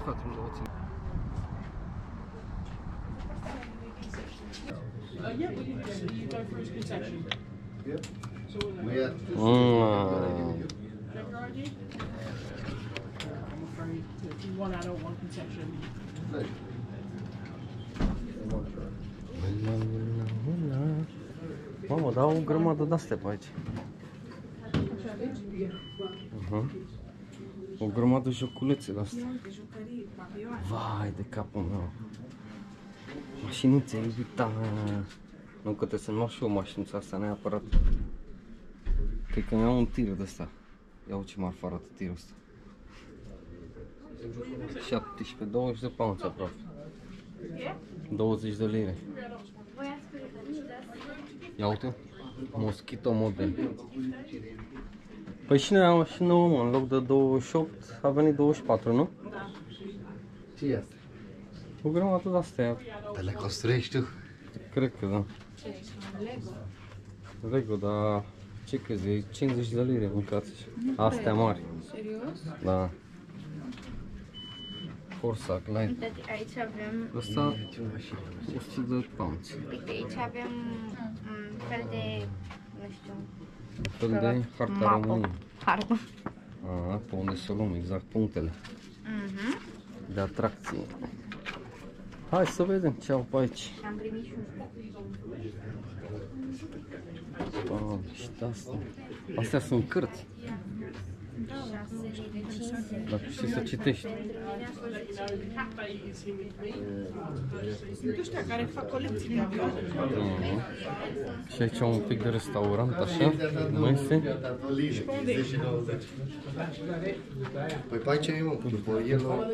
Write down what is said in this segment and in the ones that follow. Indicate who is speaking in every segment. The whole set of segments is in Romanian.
Speaker 1: Unde la frate, unde o țin.
Speaker 2: Uh, yeah, we can so you go for his concession.
Speaker 3: Yep.
Speaker 2: So we'll
Speaker 3: We had two
Speaker 1: Mm.
Speaker 2: check your ID. I'm afraid that you one adult, one concession.
Speaker 1: Mamă, dar au o grămadă de-astea pe aici. Uh-huh. O grămadă de joculețe de-astea. Vai de capul meu. Mașinuțe, iubita mea. Nu că trebuie să-mi iau și eu mașinuța asta neapărat. Cred că mi-au un tir de ăsta. Ia uite ce marfă arată tirul ăsta. 17, 20 de pounds aproape. 20 de lire. Ia uite. Mosquito model. Păi și noi am și nouă, mă, în loc de 28 a venit 24, nu?
Speaker 3: Ce e asta?
Speaker 1: O grămadă de astea,
Speaker 3: Te le construiești tu?
Speaker 1: cred că da. Lego, dar ce crezi, e 50 de lire mâncați. Astea mari.
Speaker 4: Serios?
Speaker 1: Da. Corsac, light.
Speaker 4: Uite, aici avem,
Speaker 1: Ăsta 100 de pounds.
Speaker 4: uite, aici avem un fel de, nu știu,
Speaker 1: Fel de harta
Speaker 4: mapă.
Speaker 1: României.
Speaker 4: Pardon.
Speaker 1: A, pe unde să o luăm, exact punctele
Speaker 4: Mhm.
Speaker 1: De atracție. Hai să vedem ce au pe aici.
Speaker 4: Și am primit și un
Speaker 1: Wow, și de astea. Astea sunt cărți.
Speaker 4: 6 lire 50.
Speaker 1: Dacă știi să citești.
Speaker 2: Sunt ăștia care fac colecții de avioane.
Speaker 1: Mhm. Și aici un pic de restaurant, așa, mese.
Speaker 3: Păi pe aici e mă, după yellow.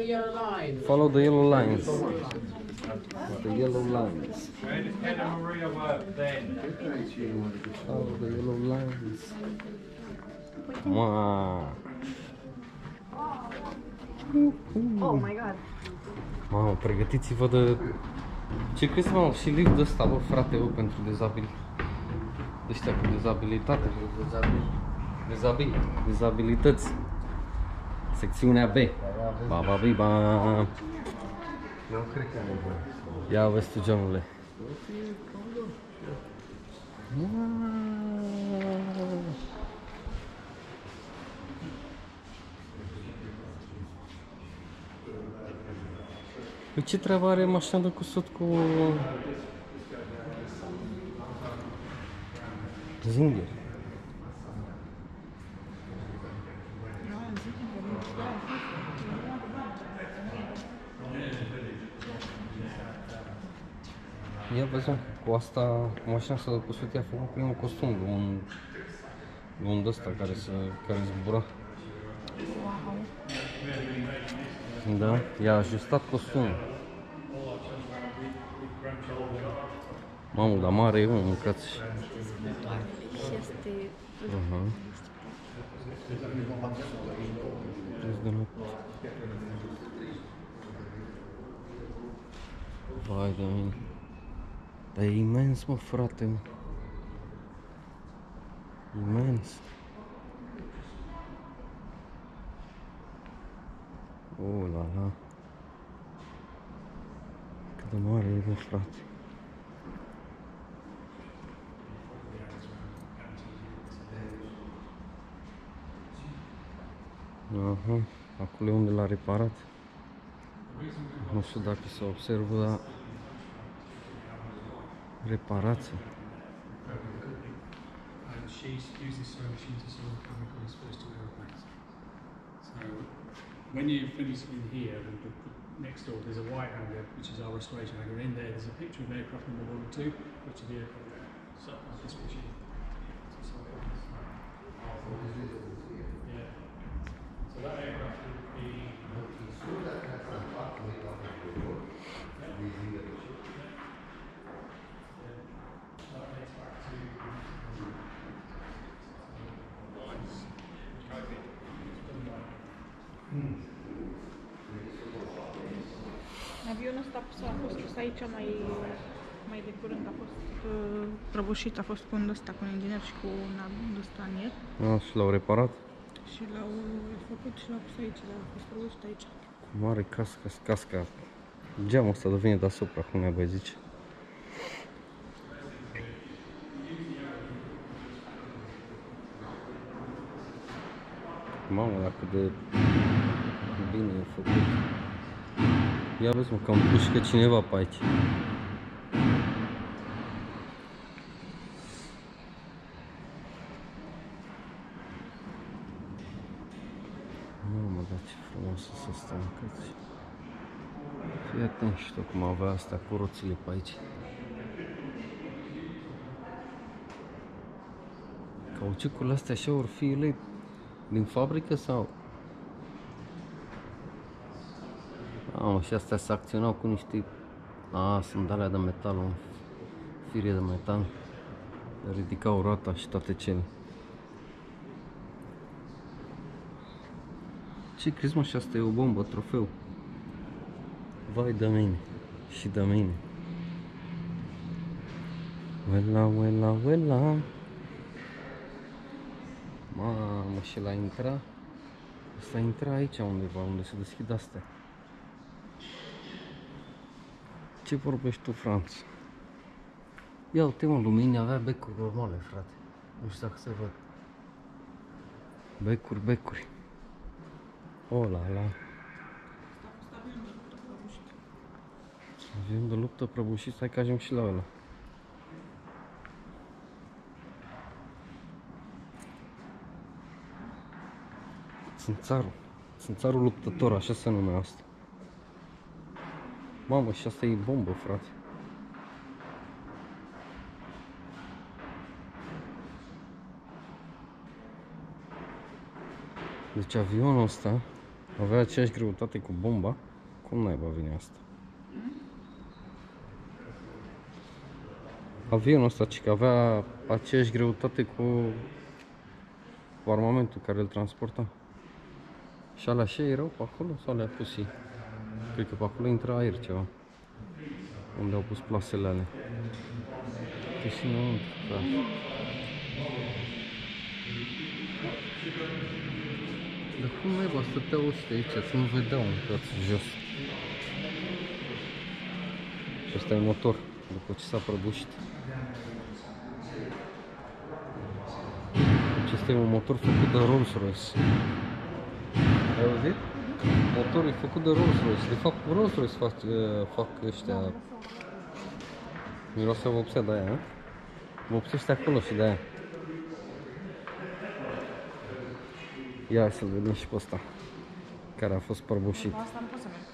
Speaker 1: Follow the yellow lines. The yellow lines. Follow the yellow lines. Ma.
Speaker 4: Oh my god.
Speaker 1: Mamă, pregătiți-vă de... Ce crezi, mamă, și lift ăsta, bă, frate, bă, pentru dezabili. De ăștia cu dezabilitate. Dezabil. Dezabilități. Secțiunea B. Ba, ba, bi, ba.
Speaker 3: Eu cred că am nevoie.
Speaker 1: Ia vezi tu, geamule. Păi ce treabă are mașina de cusut cu... Zinger. Ia vezi, mă, cu asta, cu mașina asta de cusut, i-a făcut primul costum de un, de un ăsta care, se, care zbura. Da, i-a ajustat costumul. Mamă, dar mare e, mă, mâncați.
Speaker 4: Și este...
Speaker 1: Aha. Preț de noapte. Vai de mine. Dar e imens, mă, frate, mă. Imens. Oh, la la. Cât de mare e, mă, frate. Aha, acolo e unde l-a reparat. Nu știu dacă se observă, dar reparație.
Speaker 5: and she uses sewing machine to sew chemicals first to aeroplanes. So when you finish in here, next door, there's a white hanger, which is our restoration hanger. In there, there's a picture of aircraft number one and two, which are the aircraft. So this machine.
Speaker 2: Avionul ăsta s-a fost pus aici mai, mai de curând, a fost uh, prăbușit, a fost cu un ăsta, cu un inginer și cu un undustanier
Speaker 1: A, și l-au reparat
Speaker 2: și l-au făcut și l-au pus aici, dar a fost prăbușit aici.
Speaker 1: cu Mare casca, casca. Geamul ăsta devine deasupra, cum ne băi zice. Mamă, dacă de bine e făcut. Ia vezi mă, că am pușcă cineva pe aici. Mamă, dar ce frumos o să stă în căți. Fii atent și tu cum avea asta cu roțile pe aici. Cauciucurile astea așa ori fi ele din fabrică sau? Mamă, și astea se acționau cu niște... A, sunt alea de metal, un fire de metal. Ridicau roata și toate cele. Ce crezi mă, și asta e o bombă, trofeu. Vai de mine. Și de mine. Uela, uela, uela. Mamă, și la intra. Asta intra aici undeva, unde se deschid astea. Ce vorbești tu, Franț? Ia uite mă, lumini avea becuri normale, frate. Nu știu dacă se văd. Becuri, becuri. O, la, la. Avion de luptă prăbușit, stai că ajung și la ăla. Țânțarul. Țânțarul luptător, așa se numea asta. Mamă, și asta e bombă, frate. Deci avionul ăsta avea aceeași greutate cu bomba. Cum naiba vine asta? Avionul ăsta, ci că avea aceeași greutate cu, cu armamentul care îl transporta. Și alea așa erau pe acolo sau le-a pus ei? Cred că pe acolo intra aer ceva. Unde au pus plasele alea. Deci nu, da. Dar cum naiba stăteau ăștia aici, să nu vedeau în tot jos. Și ăsta e motor, după ce s-a prăbușit. Acesta e un motor făcut de Rolls-Royce. Ai auzit? Motorul e făcut de Rolls-Royce. De fapt, Rolls-Royce fac, eh, fac ăștia... Miroase vopsea de aia, nu? Vopsește acolo și de aia. Ia hai să-l vedem și pe ăsta. Care a fost prăbușit.
Speaker 2: Asta nu pot să merg.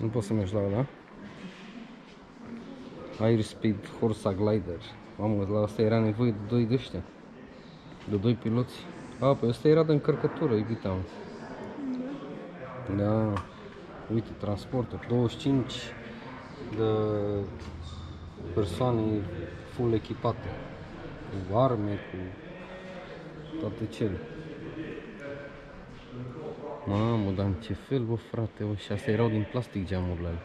Speaker 1: Nu poți să mergi la ăla? Air Speed Horsa Glider. Mamă, la asta era nevoie de doi de ăștia. De doi piloți. A, păi ăsta era de încărcătură, iubita mea. Da. Uite, transportul. 25 de persoane full echipate. Cu arme, cu toate cele. Mamă, dar în ce fel, bă, frate, bă, și astea erau din plastic geamurile alea.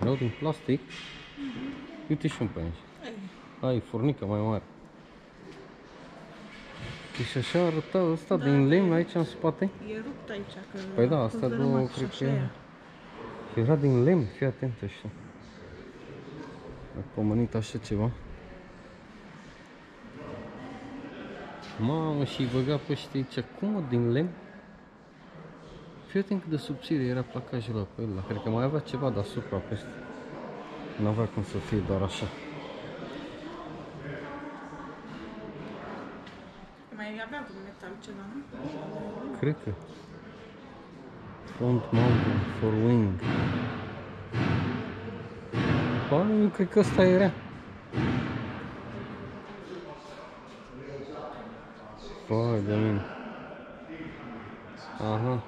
Speaker 1: Erau din plastic? Uite și un pe aici. Ai, furnică mai mare. Deci așa arăta ăsta din lemn aici în spate?
Speaker 2: E rupt aici, că
Speaker 1: Păi da,
Speaker 2: a
Speaker 1: asta
Speaker 2: fost
Speaker 1: două,
Speaker 2: dărâmat și
Speaker 1: cred că
Speaker 2: așa
Speaker 1: e. Și era din lemn, fii atent așa. A pomenit așa ceva. Mamă, și-i băga pe ăștia aici, cum mă, din lemn? Fii atent cât de subțire era placajul ăla pe ăla. Cred că mai avea ceva deasupra peste. Nu avea cum să fie doar așa.
Speaker 2: Mai avea un metal ceva, nu?
Speaker 1: Cred că. Front mountain for wing. Bă, eu cred că ăsta era. Vai de mine. Aha,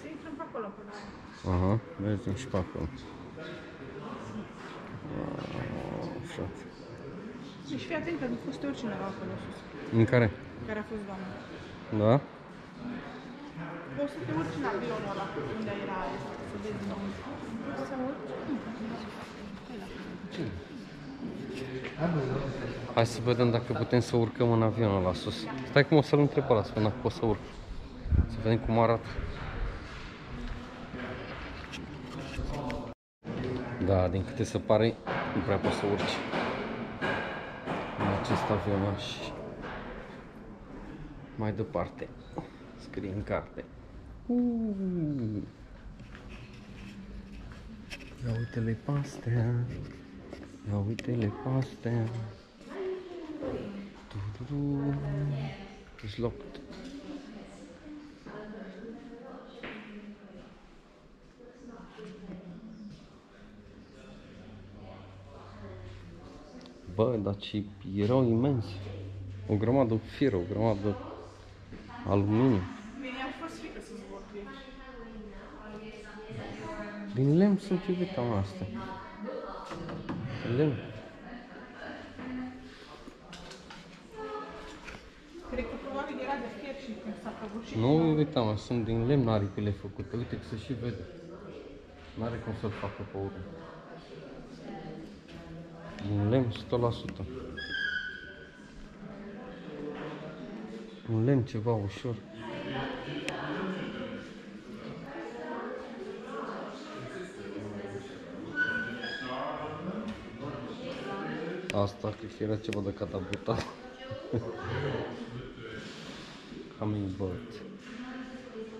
Speaker 2: Să intrăm pe acolo până la
Speaker 1: aha, mergem și pe acolo. Wow, frate.
Speaker 2: Deci fii atent că nu fost oricine acolo sus,
Speaker 1: În care?
Speaker 2: Care a fost doamna.
Speaker 1: Da?
Speaker 2: Poți să te urci în avionul ăla unde era să vezi înăuntru. Să urci?
Speaker 1: Hai să vedem dacă putem să urcăm în avionul la sus. Stai cum o să-l întreb pe ăla, să vedem dacă pot să urc. Să vedem cum arată. Da, din câte se pare, nu prea poți să urci în acest avionaș. Mai departe, scrie în carte. Uh. Ia uite-le pe astea. Ia uite-le pe astea. Tu-tu-tu. It's locked. Bă, dar ce erau imensi. O grămadă de fier, o grămadă de aluminiu.
Speaker 2: Bine, a fost frică să zbor cu ei.
Speaker 1: Din lemn sunt iubita mea astea. Lemn.
Speaker 2: Cred că probabil era de fier și când s-a prăbușit.
Speaker 1: Nu, iubita mea, sunt din lemn aripile făcute. Uite că se și vede. N-are cum să-l facă pe urmă. Din lemn 100%. Un lemn ceva ușor. Asta cred că era ceva de catapultat. Hummingbird.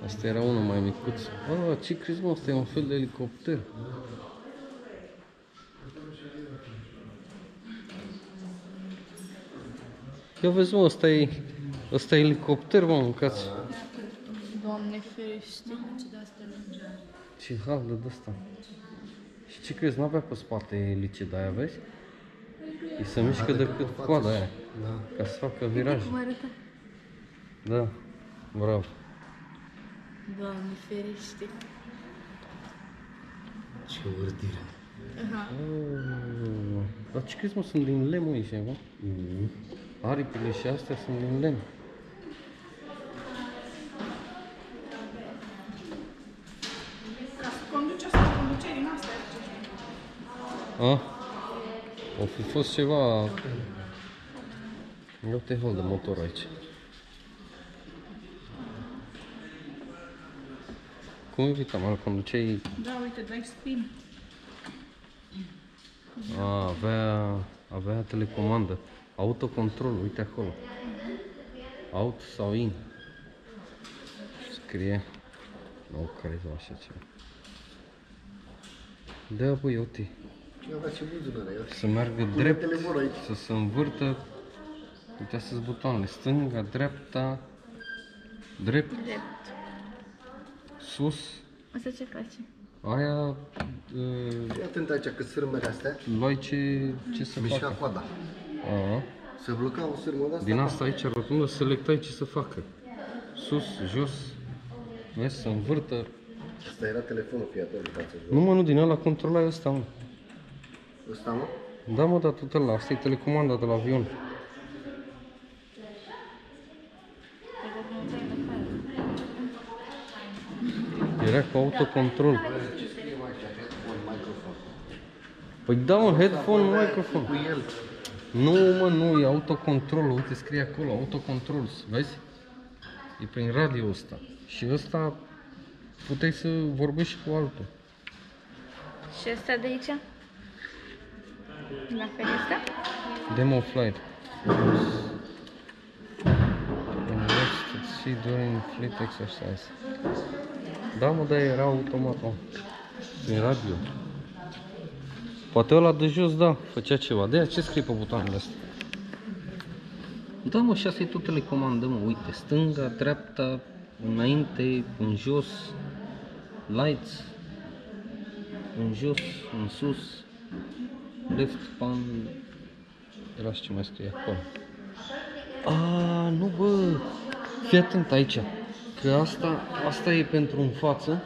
Speaker 1: Asta era unul mai micuț. Ah, ce crezi mă, asta e un fel de elicopter. Ia vezi mă, ăsta e, ăsta e elicopter mă, mâncați.
Speaker 2: Doamne ferește.
Speaker 1: Ce hală de asta. Și ce crezi, n-avea pe spate elice de aia, vezi? Îi se mișcă decât coada aia,
Speaker 3: Da.
Speaker 1: ca să facă viraj.
Speaker 4: Cum arată?
Speaker 1: Da, bravo.
Speaker 2: Doamne ferește.
Speaker 3: Ce urtire.
Speaker 2: Aha.
Speaker 1: Oh, dar ce crezi mă, sunt din lemn aici, mă?
Speaker 3: Mm.
Speaker 1: Aripile și astea sunt din lemn. A? O fi fost ceva... Ia uite hol de motor aici. Cum evitam, îl conduceai...
Speaker 2: Da, uite, dai spin.
Speaker 1: A, avea, avea telecomandă. Autocontrol, uite acolo. Out sau in. Scrie. Nu care așa ceva. Da, băi, uite.
Speaker 3: Ce avea ce buzunar ia.
Speaker 1: Să meargă drept,
Speaker 3: Cuvintele vor aici.
Speaker 1: să se învârtă. Uite, astea sunt butoanele. Stânga, dreapta, drept,
Speaker 4: Drept.
Speaker 1: sus.
Speaker 4: Asta ce face?
Speaker 1: Aia, uh,
Speaker 3: Fii atent aici că sârmele astea
Speaker 1: luai ce, ce să
Speaker 3: mișca
Speaker 1: facă.
Speaker 3: coada.
Speaker 1: A,
Speaker 3: Se bloca o sârmă de asta.
Speaker 1: din asta aici rotundă, selectai ce să facă. Sus, jos, vezi, să învârtă.
Speaker 3: Asta era telefonul, fii atent, față jos.
Speaker 1: Nu mă, nu, din ăla controlai ăsta, mă.
Speaker 3: Ăsta, mă?
Speaker 1: Da, mă, da, tot ăla, asta e telecomanda de la avion. Era cu autocontrol.
Speaker 3: Ce scrie mai aici? Headphone, microfon.
Speaker 1: Păi da, mă, headphone, microfon.
Speaker 3: Cu el.
Speaker 1: Nu, mă, nu, e autocontrol, uite, scrie acolo, autocontrol, vezi? E prin radio ăsta. Și ăsta puteai să vorbești și cu altul.
Speaker 4: Și asta de aici? La fel asta?
Speaker 1: Demo flight. Invest at sea during fleet exercise. Da, mă, dar era automat, mă. Prin radio. Poate ăla de jos, da, făcea ceva. De ce scrie pe butoanele astea? Da, mă, și asta e tot telecomandă, mă. Uite, stânga, dreapta, înainte, în jos, lights, în jos, în sus, left pan, era și ce mai scrie acolo. A, nu bă, fii atent aici, că asta, asta e pentru în față.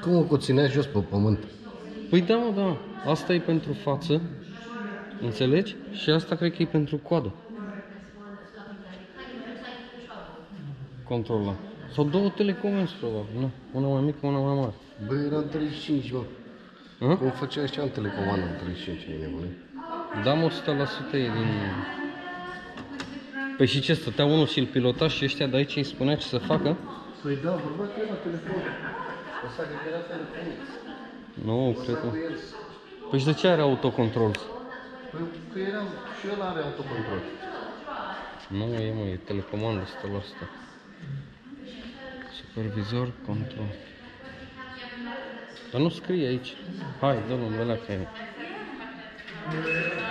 Speaker 3: Cum o cuținea jos pe pământ?
Speaker 1: Păi da, mă, da, asta e pentru față, înțelegi? Și asta cred că e pentru coadă. Controla. Sau două telecomenzi, probabil, nu? Una mai mică, una mai mare.
Speaker 3: Bă, era în 35, mă.
Speaker 1: Hă?
Speaker 3: Cum făcea și am telecomandă în 35, e nebunit.
Speaker 1: Da, mă, 100% e din... Păi și ce, stătea unul și îl pilota și ăștia de aici îi spunea ce să facă?
Speaker 3: Păi da, vorba că era telefon. O să că era telefon.
Speaker 1: Nu, cred că...
Speaker 3: Cu el.
Speaker 1: Păi și de ce are autocontrol?
Speaker 3: Păi că era și el are autocontrol.
Speaker 1: Nu e, mă, e telecomandă 100%. Supervizor, control. Dar nu scrie aici. Hai, dă-l un velea că e.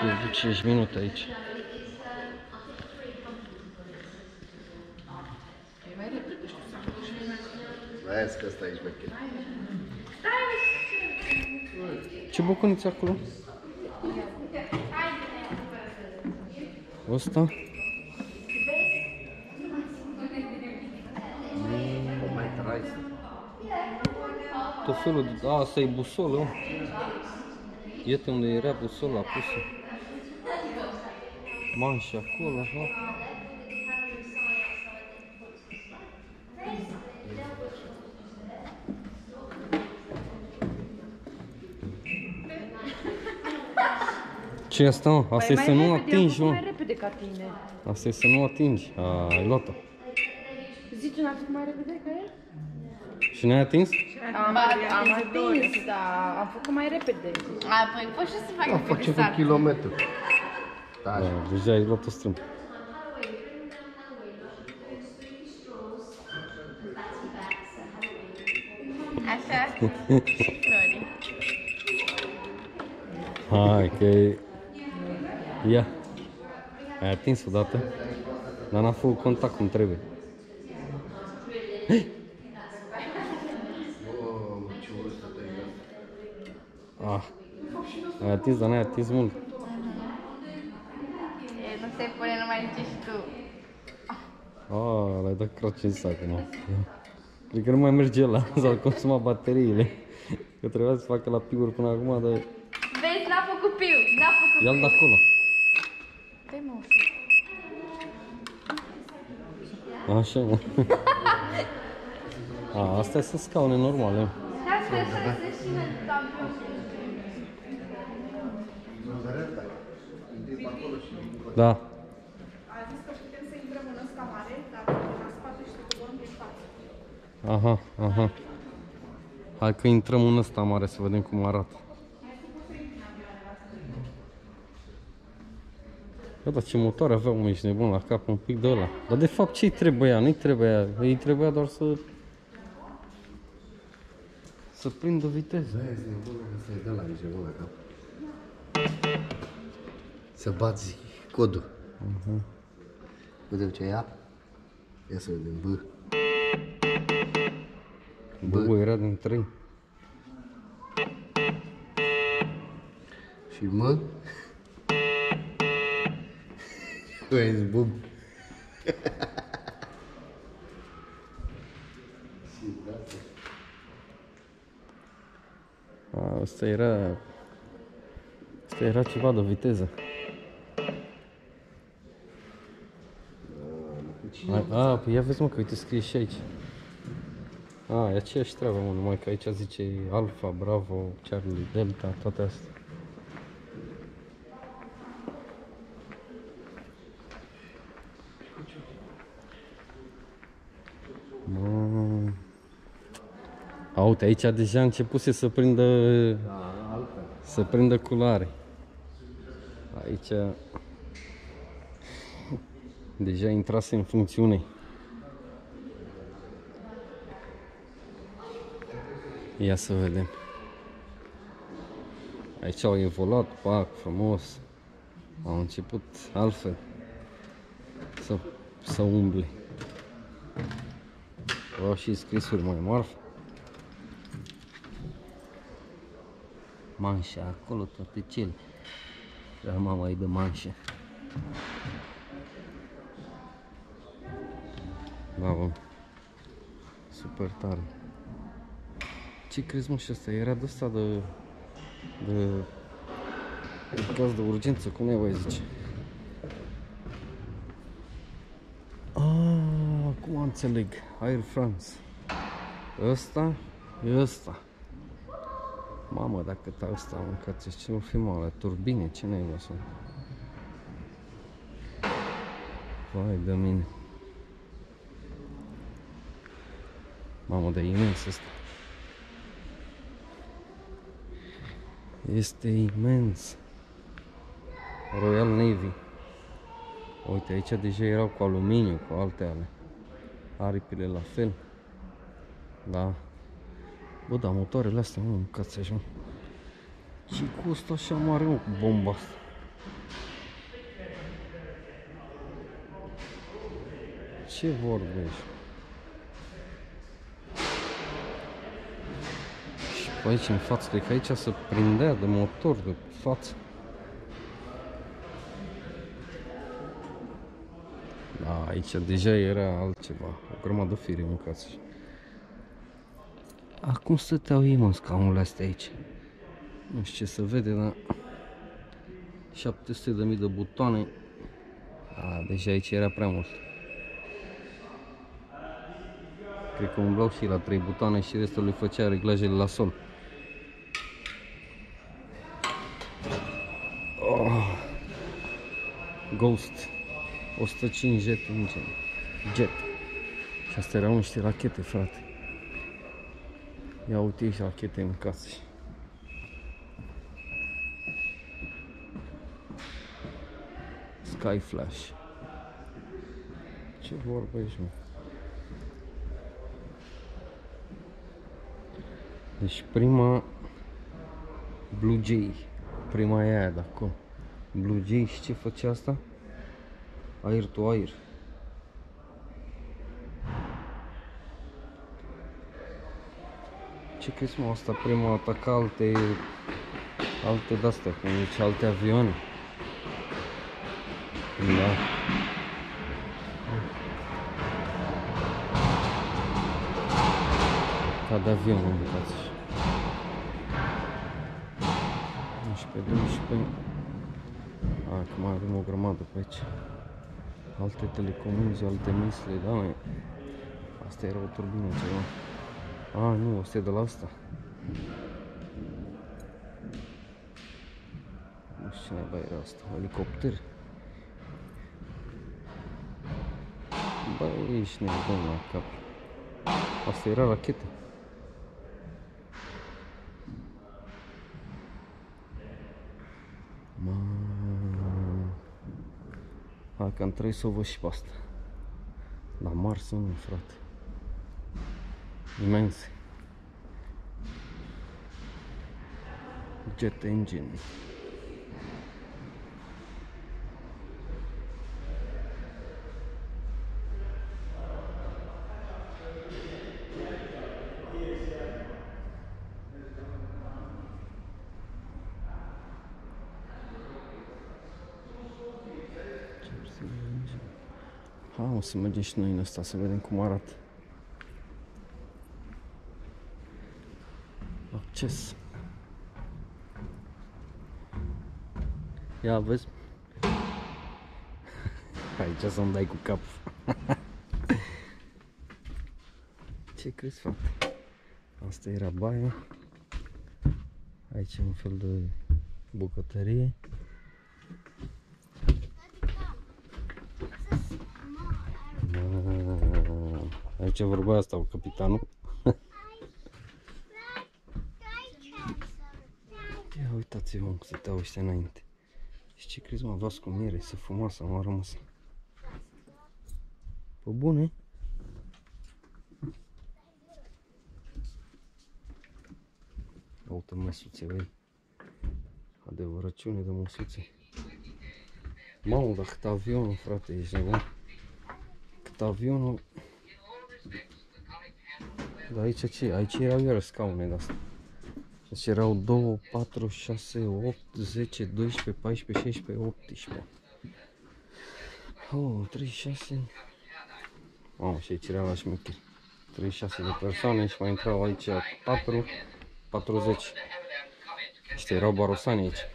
Speaker 1: Pierdu 5 minute aici.
Speaker 3: Vezi că ăsta e șmecher.
Speaker 1: Ce bucuniți acolo? Ăsta? Tot felul de... A, asta e busolă. Iată unde era busola pusă. Manșa acolo, ha. Ce e asta, mă? Asta e să nu atingi, mă.
Speaker 6: mai repede ca tine.
Speaker 1: Asta e să nu atingi. A, ai luat-o.
Speaker 6: Zici un atât mai repede ca el?
Speaker 1: Și n-ai atins?
Speaker 6: Am, am atins, dar am făcut mai repede.
Speaker 4: Apoi poți și să faci
Speaker 3: Da, face cu kilometru. Da,
Speaker 1: Da, deja ai luat-o strâmb.
Speaker 4: Așa? Flori.
Speaker 1: Hai, că e... Ia. Ai atins odată, dar n-a făcut contact cum trebuie. Ai atins, dar n-ai atins mult.
Speaker 4: E, nu se pune numai ce și tu.
Speaker 1: Ah, l-ai dat craci în sac, mă. Cred că nu mai merge la s-au consumat bateriile. Că trebuia să facă la piuri până acum, dar
Speaker 4: Vezi, n-a făcut piu, n-a făcut
Speaker 1: ia-l de acolo.
Speaker 4: Dă-i mă ușor.
Speaker 1: Așa, mă. A, astea sunt scaune normale.
Speaker 4: Dar sper să se și în campion.
Speaker 1: Da.
Speaker 2: A zis că putem să intrăm în ăsta mare, dar la spate și să coborâm din față.
Speaker 1: Aha, aha. Hai că intrăm în ăsta mare să vedem cum arată. Bă, dar ce motoare avea mă, ești nebun la cap, un pic de ăla. Dar de fapt ce-i trebuia? Nu-i trebuia, îi trebuia doar să... Să prindă viteză.
Speaker 3: Vezi, nebună, ăsta e de la nici nebun la cap. Să bați codul. Vedem ce ia. Ia să vedem, B.
Speaker 1: Bă, bă, era din 3.
Speaker 3: Și M. Vezi, bum.
Speaker 1: A, asta era... Asta era ceva de viteză. A, a, păi ia vezi mă că uite scrie și aici. A, e aceeași treabă mă, numai că aici zice Alpha, Bravo, Charlie, Delta, toate astea. Mă... A, uite, aici deja a început să prindă să prindă culoare. Aici deja intrase în funcțiune. Ia să vedem. Aici au evoluat, pac, frumos. Au început altfel să, să umble. Au și scrisuri mai mari. manșa acolo, toate cele. Era mama e de manșă. Bravo. Super tare. Ce crezi mă și asta? Era de asta de... de... de caz de urgență, cum ne voi zice? Ah, acum înțeleg. Air France. Ăsta e ăsta. Mamă, dacă ta asta am mâncat, ce nu fi mare, turbine, ce ne-ai lăsat? Vai de mine. Mamă, de imens ăsta. Este imens. Royal Navy. Uite, aici deja erau cu aluminiu, cu alte ale. Aripile la fel. Da. Bă, dar motoarele astea, mă, mâncați așa. Și costă așa mare, mă, cu bomba asta. Ce vorbești? Și pe aici în față, cred că aici se prindea de motor de față. Da, aici deja era altceva, o grămadă de fire mâncați. Acum stăteau ei mă în scaunele astea aici. Nu știu ce se vede, dar 700 de mii de butoane. A, deja aici era prea mult. Cred că umblau și la 3 butoane și restul lui făcea reglajele la sol. Oh. Ghost 105 jet engine. Jet. Și astea erau niște rachete, frate. Ia uite și rachete în casă. Sky Flash. Ce vorbești, mă? Deci prima Blue Jay. Prima e aia de acolo. Blue Jay și ce făcea asta? Air to air. Ce crezi mă, asta prima ataca alte alte de-astea, cum zice, alte avioane. Da. Ca de avion, mă uitați. 11, 12. Acum avem o grămadă pe aici. Alte telecomunici, alte misle, da, măi. Asta era o turbină ceva. A, nu, asta e de la asta. Nu știu ce naiba era asta, elicopter. Bă, ești nebun la cap. Asta era rachetă. Că am trebuit să o văd și pe asta. La Mars, nu, frate. Imense. Jet engine. Hai, o să mergem și noi în ăsta să vedem cum arată. Acces. Ia vezi? Aici să-mi dai cu cap. Ce crezi, frate? Asta era baia. Aici un fel de bucătărie. Ah, Aici vorbea asta cu capitanul. Ia uitați-vă cum stăteau ăștia înainte. Și ce crezi mă, vas cu miere, să frumoasă m-a rămas. Pe bune? Uite măsuțe, vei. Adevărăciune de măsuțe. Mamă, dar cât avionul, frate, ești nebun. Cât avionul... Dar aici ce? Aici erau iar scaune de astea. Deci erau 2, 4, 6, 8, 10, 12, 14, 16, 18. Oh, 36. Mamă, și aici era la șmecher. 36 de persoane și mai intrau aici 4, 40. Ăștia erau barosani aici.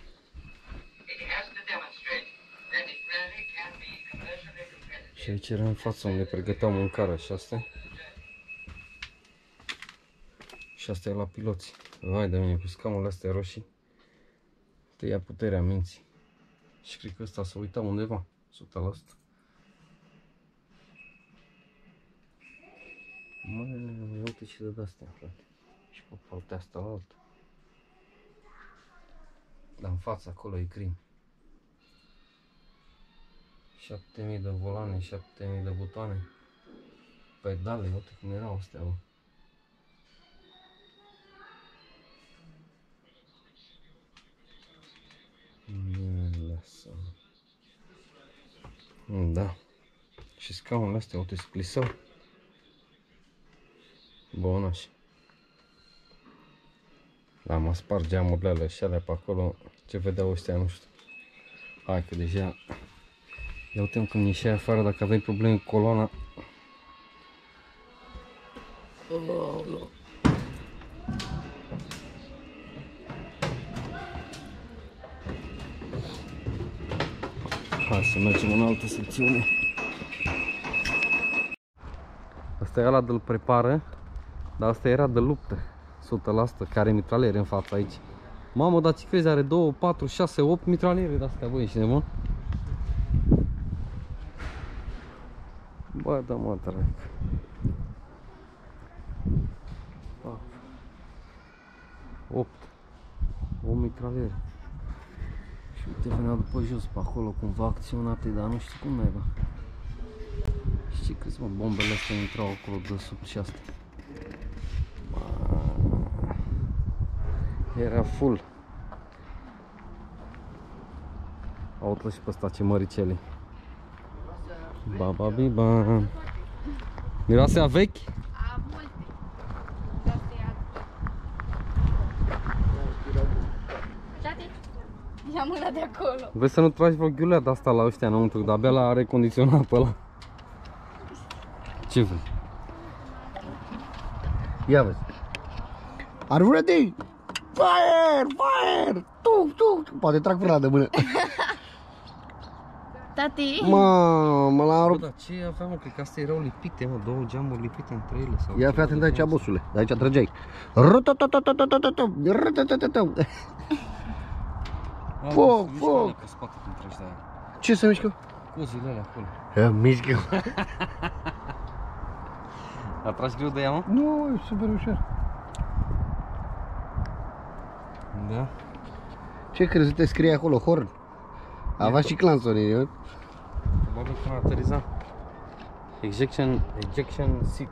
Speaker 1: Și aici era în față unde pregăteau mâncarea și astea. Și asta e la piloți. Vai de mine, cu scamurile astea roșii. Te ia puterea minții. Și cred că ăsta s-a uitat undeva. 100%. Mă, uite și de astea, frate. Și pe partea asta la altă. Dar în fața acolo e crim. 7000 de volane, 7000 de butoane. Pedale, uite cum erau astea, bă. Da. Și scaunele astea, uite, splisau. Bonaș. Da, mă spart geamurile alea și alea pe acolo. Ce vedeau ăștia, nu știu. Hai că deja... Ia uite când ieșeai afară dacă aveai probleme cu coloana. Aoleu. Hai să mergem în altă secțiune. Asta e ăla de-l prepară, dar asta era de luptă. 100% care mitraliere în fața aici. Mamă, dar ce crezi, are 2, 4, 6, 8 mitraliere de astea, băi, ești nebun? Bă, da mă, dracu. Pac. 8. O mitraliere. Și uite, venea după jos pe acolo, cumva acționate, dar nu știu cum naiba. Știi câți mă, bombele astea intrau acolo de sub și astea. Era full. Auto și pe ăsta ce măricele. Ba ba bi ba. Miroase a vechi?
Speaker 4: A multe. De asta e Tati, ia mâna de acolo.
Speaker 1: Vrei să nu tragi vreo ghiulea de asta la ăștia înăuntru, dar abia la are condiționat pe ăla. Ce vrei?
Speaker 3: Ia vezi. Are ready! Fire! Fire! Tu, tu, tu. Poate trag frâna de mână.
Speaker 4: Tati,
Speaker 3: Mamă, l-am
Speaker 1: Bă,
Speaker 3: rupt.
Speaker 1: dar ce aveam, mă? Cred că astea erau lipite, mă, două geamuri lipite între ele. Sau
Speaker 3: Ia
Speaker 1: ceva
Speaker 3: fi atent
Speaker 1: de
Speaker 3: aici,
Speaker 1: genul
Speaker 3: bosule. De aici trăgeai. Foc,
Speaker 1: mișcă
Speaker 3: foc.
Speaker 1: alea Pe spate când treci de aia.
Speaker 3: Ce se mișcă?
Speaker 1: Cozile alea acolo.
Speaker 3: Ia, mișcă.
Speaker 1: Atragi greu de ea, mă?
Speaker 3: Nu, e super ușor.
Speaker 1: Da.
Speaker 3: Ce crezi că te scrie acolo? Horn? Avea și clansoni, eu.
Speaker 1: Probabil când a aterizat. Ejection, ejection seat.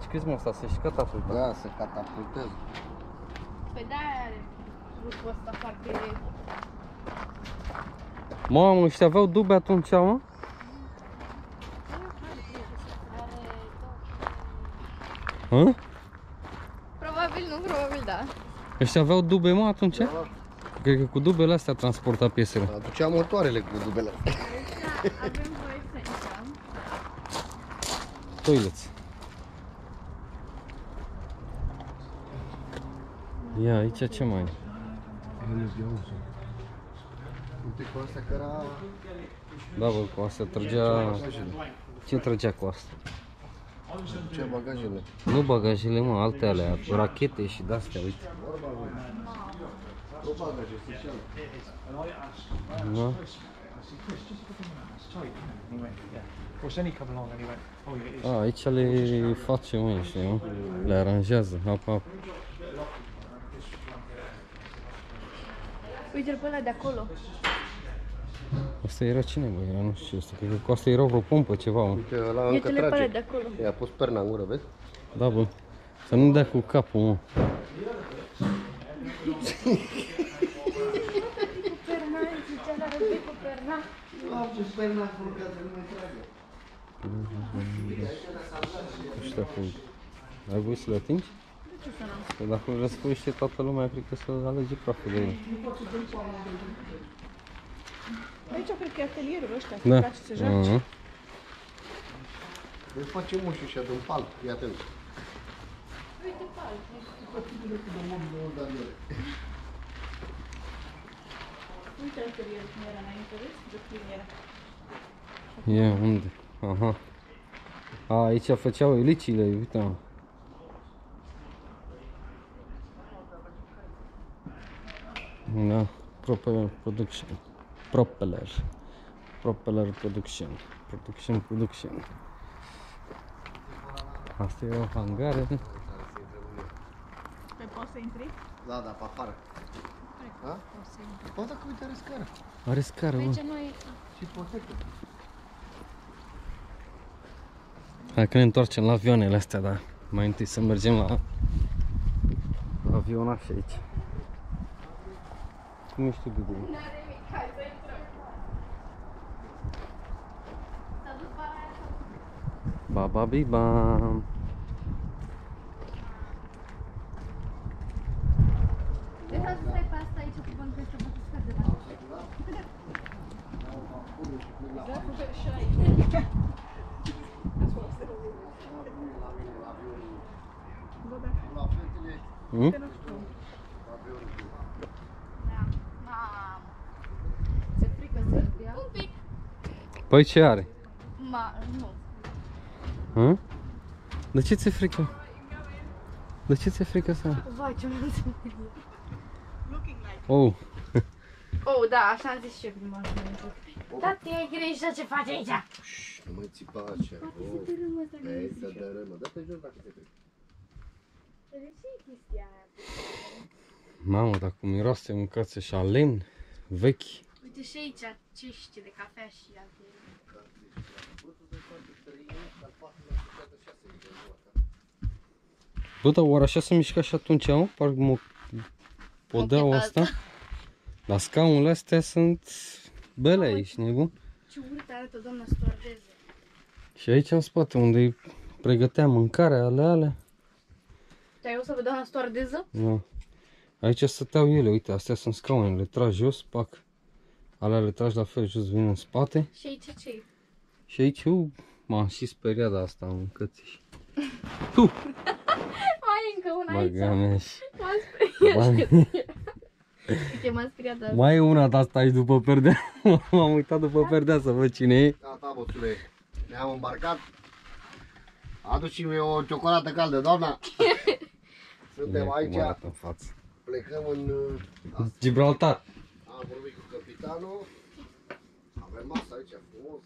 Speaker 1: Ce crezi mă asta? Se-și catapultă.
Speaker 3: Da, se catapultează.
Speaker 4: pe da are lucrul ăsta foarte...
Speaker 1: Mamă, ăștia aveau dube atunci, mă? Hă?
Speaker 4: Probabil nu, probabil da.
Speaker 1: Ăștia aveau dube, mă, atunci? Cred că cu dubele astea transporta piesele.
Speaker 3: Aducea motoarele cu dubele.
Speaker 4: Avem voie să intrăm.
Speaker 1: Toilets. Ia, aici ce mai e?
Speaker 3: Uite cu asta că era...
Speaker 1: Da, bă, cu asta trăgea... Ce trăgea cu asta?
Speaker 3: Ce bagajele?
Speaker 1: Nu bagajele, mă, alte alea, rachete și de-astea, uite.
Speaker 3: O bagaje special.
Speaker 1: Da?
Speaker 5: Well, then he come along and he went, oh yeah, it is.
Speaker 1: A, aici le face, mă, știi, nu? Le aranjează, hap, hap.
Speaker 4: Uite-l pe ăla de acolo.
Speaker 1: Asta era cine, bă? Era, nu știu, asta, cred că cu asta era vreo pompă, ceva, mă.
Speaker 3: Uite, ăla încă
Speaker 4: Uite-le pe ăla
Speaker 3: trage.
Speaker 4: de acolo.
Speaker 3: I-a pus perna în gură, vezi?
Speaker 1: Da, bă. Să nu dea cu capul, mă.
Speaker 4: Perna, zicea la război cu perna.
Speaker 3: A pus perna acolo ca să nu mai tragă.
Speaker 1: Nu știu dacă... Ai voie să le atingi? Că dacă le răsfoiește toată lumea, cred că să alege praful de ele.
Speaker 2: Aici cred că e atelierul ăsta,
Speaker 1: Da.
Speaker 2: da. să se joace.
Speaker 1: Mhm.
Speaker 3: Îl face mușul și de un pal. Ia atent.
Speaker 2: Uite atelierul cum era înainte, vezi? De plin era.
Speaker 1: Ia, unde? Aha. A, aici făceau elicile, uite mă. Da, propeller production. Propeller. Propeller production. Production, production. Asta e o hangară.
Speaker 2: Pe poți să intri?
Speaker 3: Da, da, pe afară. Da? Poți dacă uite are scară.
Speaker 1: Are scară, mă.
Speaker 4: Ce noi...
Speaker 3: Și ipotecă.
Speaker 1: Hai că ne întoarcem la avioanele astea, dar mai întâi să mergem la avionaș aici. Cum ești tu, Bibi? Ba ba bi bam.
Speaker 4: De fapt, stai pe asta aici cu bani, că poate să de la
Speaker 3: La fetele
Speaker 1: Hmm?
Speaker 4: Mamă. Ce frică să fie. Un pic.
Speaker 1: Păi ce are?
Speaker 4: Ma, nu.
Speaker 1: Hă? De ce ți-e frică? De ce ți-e frică să...
Speaker 4: Vai, ce mult să
Speaker 2: Looking like.
Speaker 1: Oh,
Speaker 4: Oh, da, așa am zis și eu prima dată. Tati, ai grijă ce faci aici.
Speaker 3: Nu mai țipa așa. Oh. Ei, să dărâmă. Dă-te jos dacă te frică.
Speaker 4: De ce e chestia aia?
Speaker 1: mamă, dar cum miroase mâncați așa lemn, vechi.
Speaker 4: Uite și aici cește de cafea și alte.
Speaker 1: Bă, dar oare așa se mișca și atunci, mă? Parcă mă podeaua asta. Dar scaunele astea sunt bele, ești nebun?
Speaker 4: Ce urât arată doamna stoardeză.
Speaker 1: Și aici în spate, unde îi pregătea mâncarea, ale alea.
Speaker 4: Te-ai o să vă doamna stoardeză?
Speaker 1: Da. Aici stăteau ele, uite, astea sunt scaune, le tragi jos, pac. Alea le tragi la fel jos, vin în spate.
Speaker 4: Și aici ce e?
Speaker 1: Și aici, eu m-am și speriat de asta, am cățiș.
Speaker 4: Mai e încă una aici.
Speaker 1: Băga mea și...
Speaker 4: M-am speriat.
Speaker 1: Mai,
Speaker 4: Uite, m-am speriat de asta.
Speaker 1: mai e una de asta aici după perdea. M-am uitat după perdea să văd cine e.
Speaker 3: Gata, boțule. Ne-am îmbarcat. Aduci-mi o ciocolată caldă, doamna. Suntem
Speaker 1: Ia,
Speaker 3: aici.
Speaker 1: cum arată în față.
Speaker 3: Plecăm în... uh,
Speaker 1: Gibraltar.
Speaker 3: Am vorbit cu capitanul. Avem masă aici, frumos.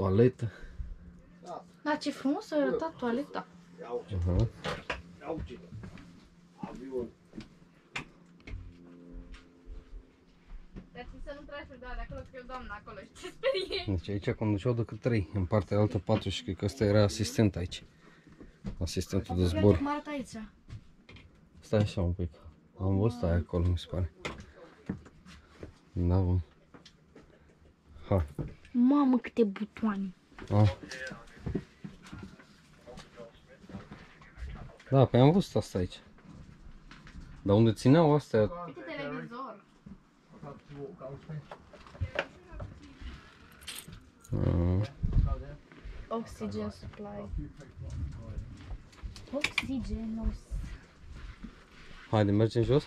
Speaker 1: Toaletă.
Speaker 3: Da,
Speaker 4: Da, ce frumos a arătat toaleta.
Speaker 3: iau ce,
Speaker 1: Aha.
Speaker 3: iau ce. Avion.
Speaker 4: Dar ți să nu tragi pe doamna acolo, că e o doamnă acolo și te sperie.
Speaker 1: Deci aici conduceau decât trei, în partea altă patru și cred că ăsta era asistent aici. Asistentul de zbor.
Speaker 4: Cum arată aici?
Speaker 1: Stai așa un pic. Am văzut aia acolo, mi se pare. Da, bă. Ha.
Speaker 4: Mamă, câte butoane.
Speaker 1: A. Da, pe am văzut asta aici. Dar unde țineau astea?
Speaker 4: Uite televizor.
Speaker 1: A,
Speaker 4: Oxygen supply. Oxygen.
Speaker 1: Haide, mergem jos?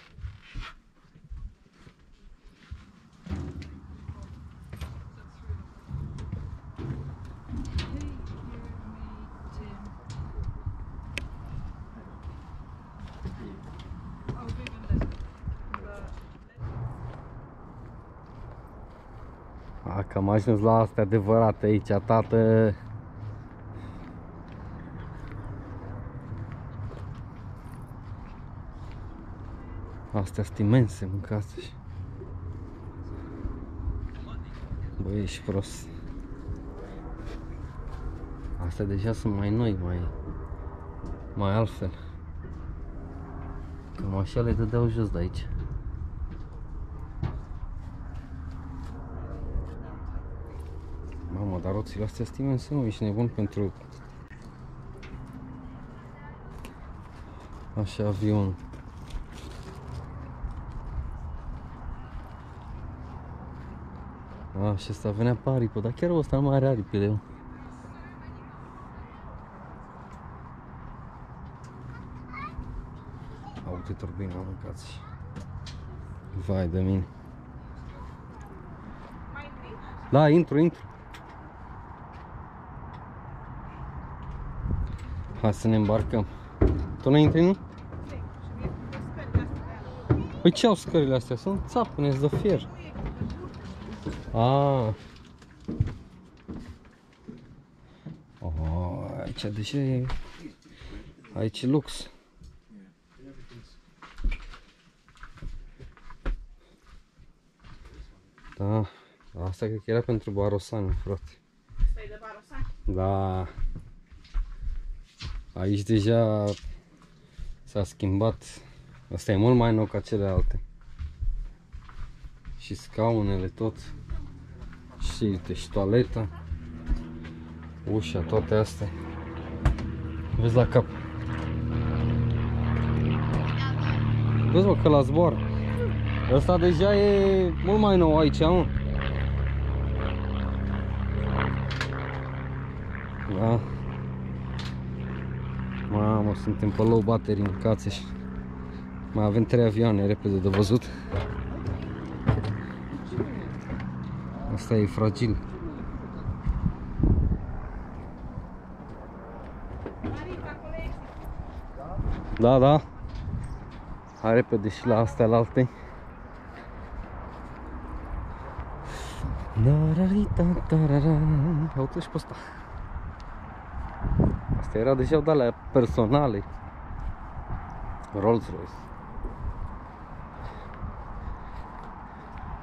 Speaker 1: A, că am ajuns la astea adevărate aici, tată. Astea sunt imense, mâncați Bă, ești prost. Astea deja sunt mai noi, mai, mai altfel. Cam așa le dădeau jos de aici. Mamă, dar roțile astea sunt imense, mă, ești nebun pentru așa avion. A, și ăsta venea pe aripă, dar chiar ăsta nu mai are aripile, mă. Au uite turbina, mâncați. Vai de mine.
Speaker 2: Mai intri?
Speaker 1: Da, intru, intru. Hai să ne îmbarcăm. Tu nu intri, nu?
Speaker 2: Stai, și mie cu scările astea.
Speaker 1: Păi ce au scările astea? Sunt țapâne de fier. Ah. Oh, aici deja e Aici e lux. Da, asta cred că era pentru Barosani, frate.
Speaker 2: Stai de barosan.
Speaker 1: Da. Aici deja s-a schimbat. Asta e mult mai nou ca celelalte. Și scaunele tot. Și uite, și toaleta. Ușa, toate astea. Vezi la cap. Vezi mă că la zboară. Ăsta deja e mult mai nou aici, mă. Da. Mamă, suntem pe low battery în Cațeș. Mai avem trei avioane repede de văzut. Asta e fragil. Da, da. Hai repede și la astea la alte. Uite și pe asta. Asta era deja de alea personale. Rolls Royce.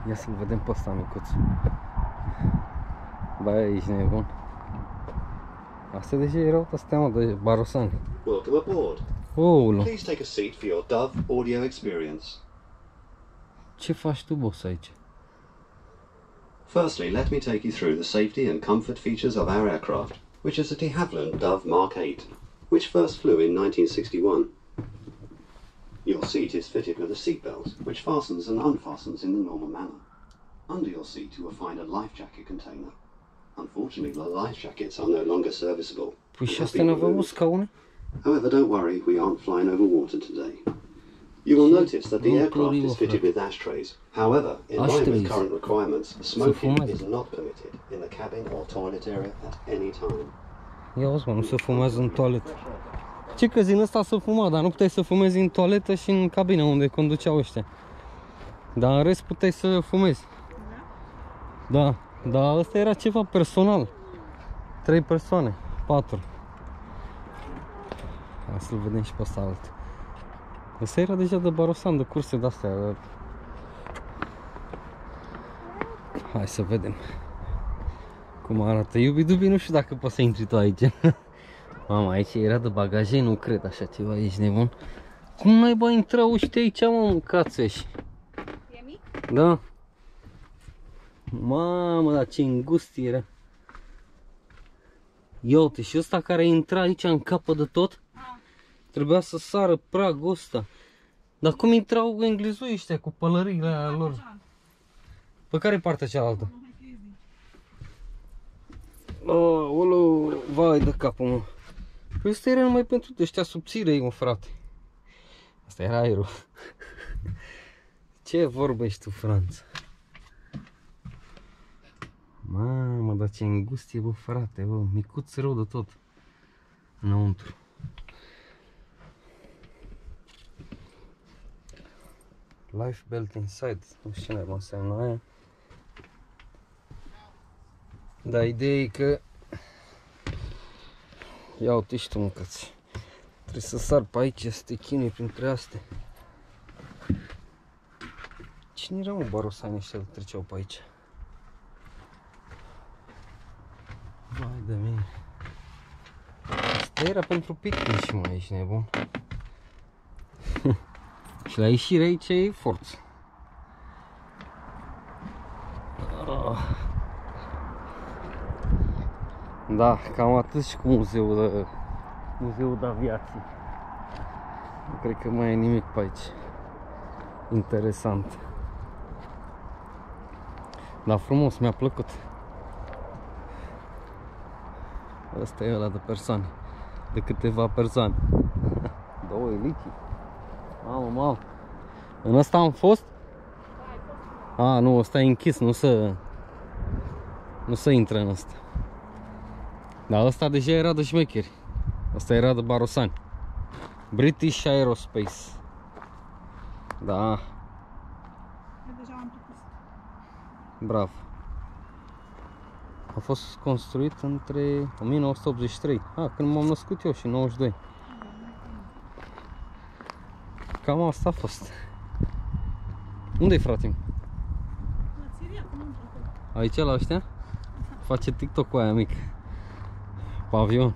Speaker 1: Ia să-l vedem pe ăsta micuț. Bă, ești nebun. Astea deja erau astea mă de barosani.
Speaker 7: Welcome aboard.
Speaker 1: Oulu,
Speaker 7: Please take a seat for your Dove audio experience.
Speaker 1: ce faci tu, boss, aici?
Speaker 7: Firstly, let me take you through the safety and comfort features of our aircraft, which is a de Havilland Dove Mark 8, which first flew in 1961. Your seat is fitted with a seatbelt, which fastens and unfastens in the normal manner. Under your seat, you will find a life jacket container. Unfortunately, the life jackets are no longer serviceable.
Speaker 1: Păi
Speaker 7: and
Speaker 1: și
Speaker 7: have
Speaker 1: astea
Speaker 7: been
Speaker 1: n-aveau
Speaker 7: removed.
Speaker 1: scaune?
Speaker 7: However, don't worry, we aren't flying over water today. You will notice that the
Speaker 1: Oh,
Speaker 7: aircraft
Speaker 1: bloody
Speaker 7: is fitted with ashtrays. However, in line
Speaker 1: Ashtrays.
Speaker 7: with current requirements, smoking
Speaker 1: fumează.
Speaker 7: is not permitted in the cabin or toilet area at any time.
Speaker 1: Ia uzi, mă, nu se fumează în toaletă. Ce că din ăsta să fuma, dar nu puteai să fumezi în toaletă și în cabină unde conduceau ăștia. Dar în rest puteai să fumezi. Da, dar ăsta era ceva personal. Trei persoane, patru. Hai să-l vedem și pe ăsta alt. Ăsta era deja de barosan, de curse de-astea. Hai să vedem cum arată. Iubi dubi, nu știu dacă poți să intri tu aici. Mama, aici era de bagaje, nu cred așa ceva, ești nebun. Cum n-ai bă intra ăștia aici, mă, mâncați
Speaker 2: E mic?
Speaker 1: Da. Mamă, dar ce îngust era. Ia uite, și ăsta care intra aici în capă de tot, trebuia să sară pragul ăsta. Dar cum intrau englezui ăștia cu pălăriile alea lor? Pe care partea cealaltă? Oh, olo, vai de capul meu. Păi ăsta era numai pentru ăștia subțire, mă, frate. Asta era aerul. Ce vorbești tu, Franța? Mamă, dar ce îngust e, bă, frate, bă, micuț rău de tot. Înăuntru. Life belt inside, nu știu ce naiba înseamnă aia. Dar ideea e că... Ia uite și tu, mâncați. Trebuie să sar pe aici, să te chinui printre astea. Cine erau mă barosanii ăștia de treceau pe aici? Vai de mine. Asta era pentru picnic, mă, ești nebun. Și la ieșire aici e forță. Ah. Da, cam atât și cu muzeul de, muzeul de aviație. Nu cred că mai e nimic pe aici. Interesant. Dar frumos, mi-a plăcut. Ăsta e ăla de persoane. De câteva persoane. Două elici. Mamă, mamă. În ăsta am fost? A, nu, ăsta e închis, nu să... Nu să intre în ăsta. Dar ăsta deja era de șmecheri. Ăsta era de barosani. British Aerospace. Da,
Speaker 2: Eu deja am plictisit.
Speaker 1: bravo. A fost construit între 1983. A, când m-am născut eu și 92. Cam asta a fost. Unde-i frate?
Speaker 2: La Siria, cum intră acolo?
Speaker 1: Aici la ăștia? Face TikTok cu aia mic. Pavion.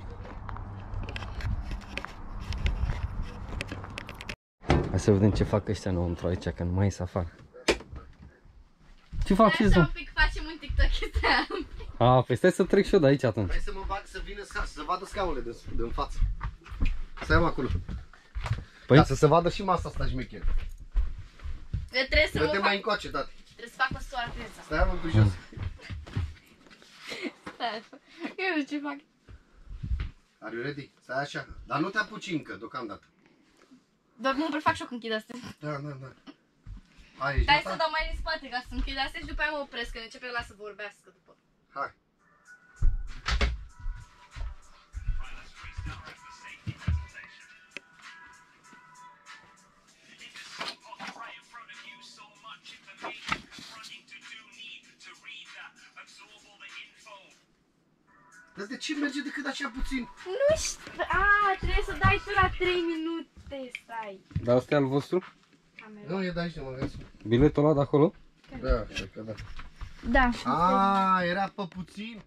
Speaker 1: Hai să vedem ce fac ăștia înăuntru aici, că nu mai ies afară. Ce faceți,
Speaker 4: Așa
Speaker 1: mă?
Speaker 4: un pic facem un TikTok Instagram.
Speaker 1: A, păi stai să trec și eu de aici atunci.
Speaker 3: Vrei să mă bag să vină să, să vadă scaunele de, de față. Stai mă acolo.
Speaker 1: Păi?
Speaker 3: Ca să se vadă și masa asta șmecher.
Speaker 4: Eu trebuie să mă
Speaker 3: Dă-te
Speaker 4: fac,
Speaker 3: mai încoace, tati.
Speaker 4: trebuie să fac o sorpreză.
Speaker 3: Stai mă tu jos.
Speaker 4: Stai, Eu nu știu ce fac.
Speaker 3: Are you ready? Stai așa. Dar nu te apuci încă, deocamdată.
Speaker 4: Doar mă prefac și eu când închid astea.
Speaker 3: Da, da, da. Hai, ești
Speaker 4: Stai
Speaker 3: gata?
Speaker 4: să dau mai în spate ca să închid astea și după aia mă opresc, că începe la să vorbească după.
Speaker 3: Hai. Dar de ce merge decât așa puțin?
Speaker 4: Nu știu, a, trebuie să dai tu la 3 minute, stai.
Speaker 1: Dar ăsta e al vostru?
Speaker 4: Camera.
Speaker 3: Nu, e de aici de magazin.
Speaker 1: Biletul ăla de acolo?
Speaker 3: Da, cred că da.
Speaker 4: Da.
Speaker 3: A, era pe puțin.